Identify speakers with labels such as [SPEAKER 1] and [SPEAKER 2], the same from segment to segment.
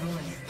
[SPEAKER 1] Destroyed.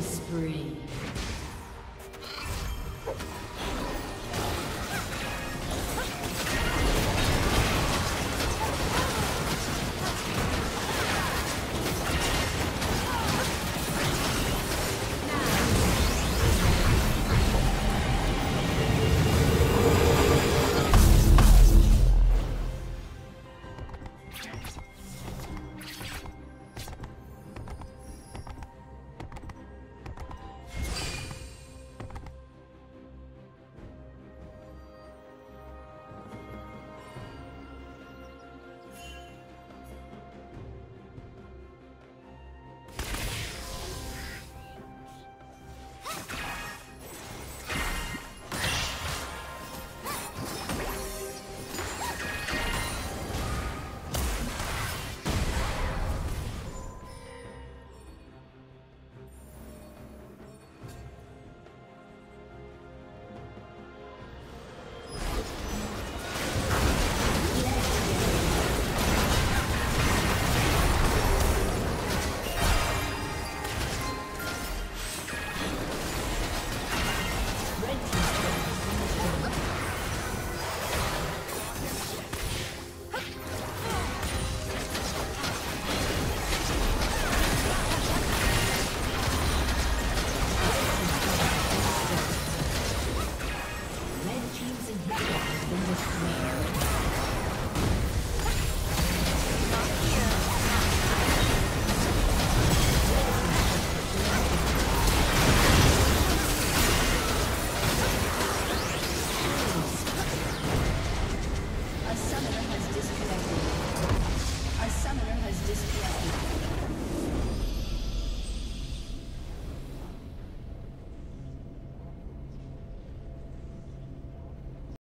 [SPEAKER 1] Spree.